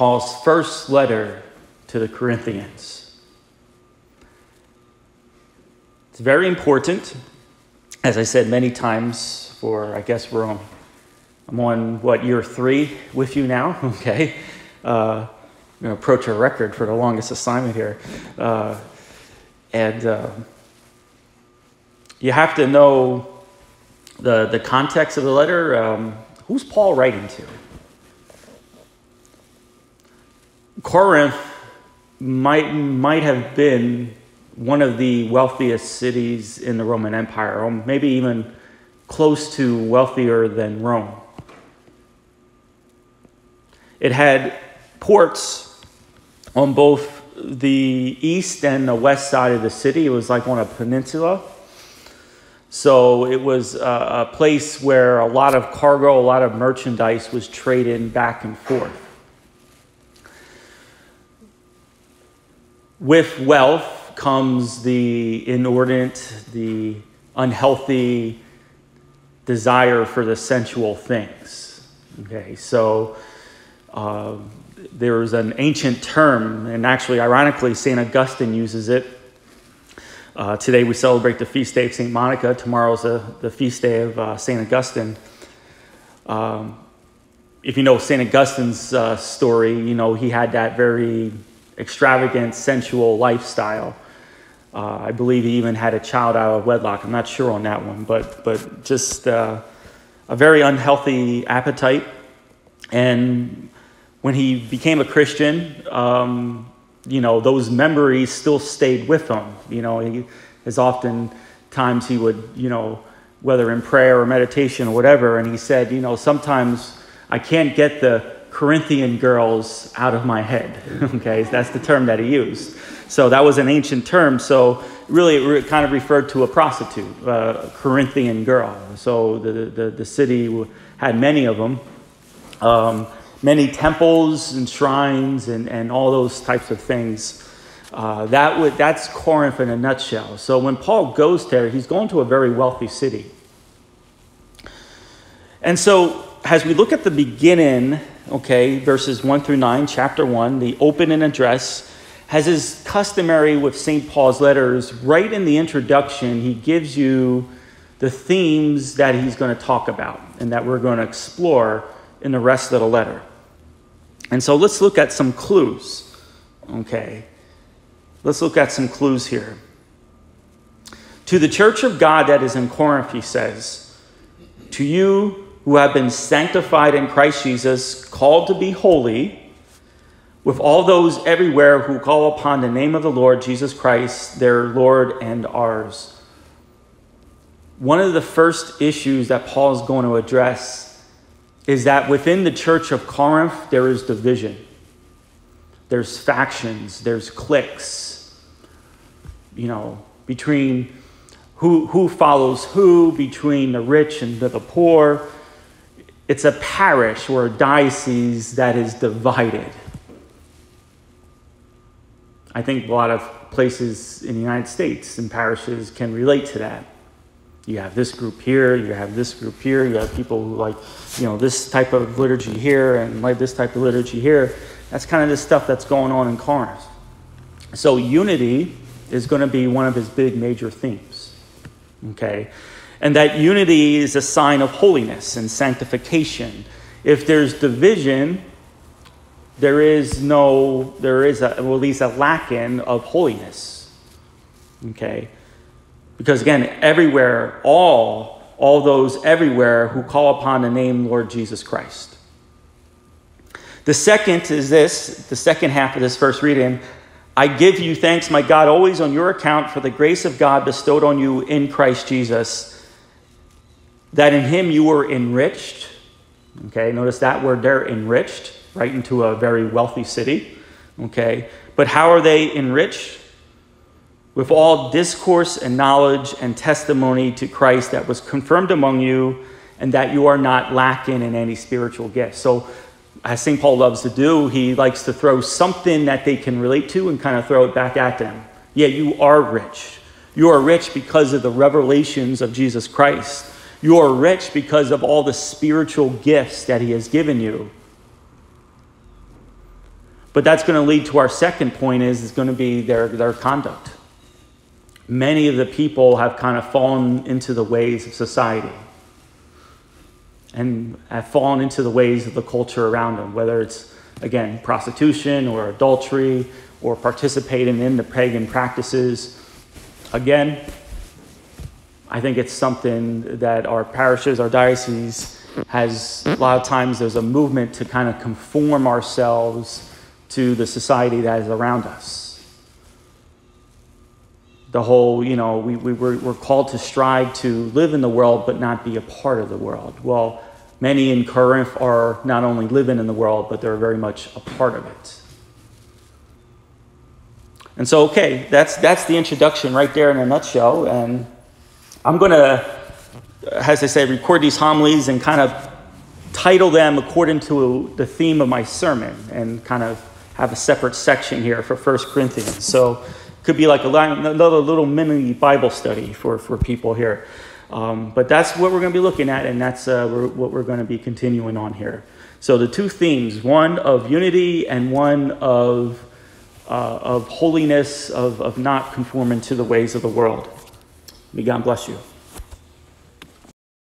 Paul's first letter to the Corinthians. It's very important, as I said many times, for I guess we're on, I'm on what, year three with you now? Okay. Uh, I'm going to approach a record for the longest assignment here. Uh, and uh, you have to know the, the context of the letter. Um, who's Paul writing to? Corinth might, might have been one of the wealthiest cities in the Roman Empire, or maybe even close to wealthier than Rome. It had ports on both the east and the west side of the city. It was like on a peninsula. So it was a, a place where a lot of cargo, a lot of merchandise was traded back and forth. With wealth comes the inordinate, the unhealthy desire for the sensual things. Okay, so uh, there's an ancient term, and actually, ironically, St. Augustine uses it. Uh, today we celebrate the feast day of St. Monica. Tomorrow's the, the feast day of uh, St. Augustine. Um, if you know St. Augustine's uh, story, you know he had that very extravagant, sensual lifestyle. Uh, I believe he even had a child out of wedlock. I'm not sure on that one, but, but just uh, a very unhealthy appetite. And when he became a Christian, um, you know, those memories still stayed with him. You know, he, as often times he would, you know, whether in prayer or meditation or whatever, and he said, you know, sometimes I can't get the Corinthian girls out of my head. okay, that's the term that he used. So that was an ancient term. So really, it kind of referred to a prostitute, a Corinthian girl. So the, the, the city had many of them, um, many temples and shrines and, and all those types of things. Uh, that would, that's Corinth in a nutshell. So when Paul goes there, he's going to a very wealthy city. And so as we look at the beginning okay, verses 1 through 9, chapter 1, the opening address, has his customary with St. Paul's letters, right in the introduction, he gives you the themes that he's going to talk about and that we're going to explore in the rest of the letter. And so let's look at some clues, okay? Let's look at some clues here. To the church of God that is in Corinth, he says, To you who have been sanctified in Christ Jesus, called to be holy, with all those everywhere who call upon the name of the Lord Jesus Christ, their Lord and ours. One of the first issues that Paul is going to address is that within the church of Corinth, there is division. There's factions, there's cliques, you know, between who, who follows who, between the rich and the poor it's a parish or a diocese that is divided. I think a lot of places in the United States and parishes can relate to that. You have this group here, you have this group here, you have people who like, you know, this type of liturgy here and like this type of liturgy here. That's kind of the stuff that's going on in Corinth. So unity is going to be one of his big major themes. Okay? And that unity is a sign of holiness and sanctification. If there's division, there is no, there is a, well, at least a lacking of holiness. Okay? Because again, everywhere, all, all those everywhere who call upon the name Lord Jesus Christ. The second is this, the second half of this first reading. I give you thanks, my God, always on your account for the grace of God bestowed on you in Christ Jesus that in him you were enriched. Okay, notice that word there, enriched, right into a very wealthy city. Okay, but how are they enriched? With all discourse and knowledge and testimony to Christ that was confirmed among you, and that you are not lacking in any spiritual gift. So, as St. Paul loves to do, he likes to throw something that they can relate to and kind of throw it back at them. Yeah, you are rich. You are rich because of the revelations of Jesus Christ. You are rich because of all the spiritual gifts that He has given you. But that's going to lead to our second point is, is going to be their, their conduct. Many of the people have kind of fallen into the ways of society and have fallen into the ways of the culture around them, whether it's, again, prostitution or adultery or participating in the pagan practices. Again, I think it's something that our parishes, our dioceses, has a lot of times there's a movement to kind of conform ourselves to the society that is around us. The whole, you know, we, we, we're, we're called to strive to live in the world but not be a part of the world. Well, many in Corinth are not only living in the world, but they're very much a part of it. And so, okay, that's, that's the introduction right there in a nutshell. And I'm going to, as I say, record these homilies and kind of title them according to the theme of my sermon and kind of have a separate section here for First Corinthians. So it could be like a, another little mini Bible study for, for people here. Um, but that's what we're going to be looking at, and that's uh, what we're going to be continuing on here. So the two themes one of unity and one of, uh, of holiness, of, of not conforming to the ways of the world. May God bless you.